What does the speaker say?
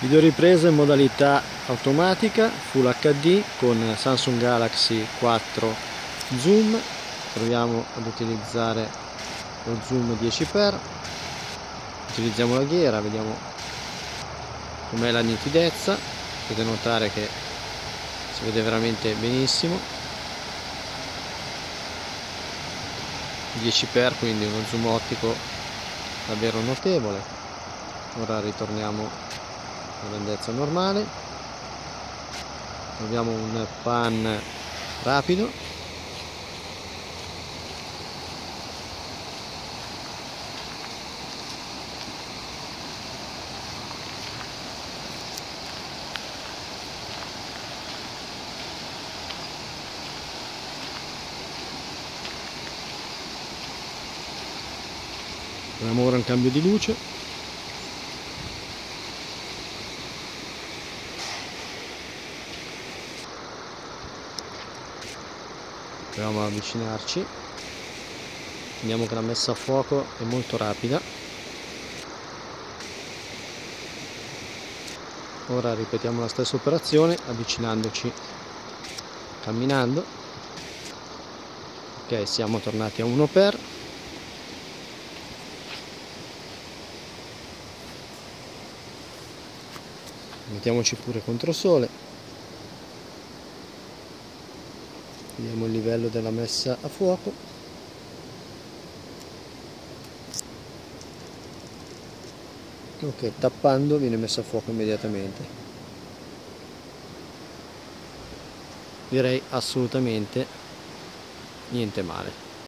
Video ripresa in modalità automatica Full HD con Samsung Galaxy 4 Zoom. Proviamo ad utilizzare lo zoom 10x. Utilizziamo la ghiera, vediamo com'è la nitidezza. Potete notare che si vede veramente benissimo. 10x quindi uno zoom ottico davvero notevole. Ora ritorniamo grandezza normale. Abbiamo un pan rapido. Abbiamo ora un cambio di luce proviamo ad avvicinarci. Vediamo che la messa a fuoco è molto rapida. Ora ripetiamo la stessa operazione avvicinandoci. Camminando. Ok siamo tornati a 1 per. Mettiamoci pure contro sole vediamo il livello della messa a fuoco. Ok tappando viene messa a fuoco immediatamente. Direi assolutamente niente male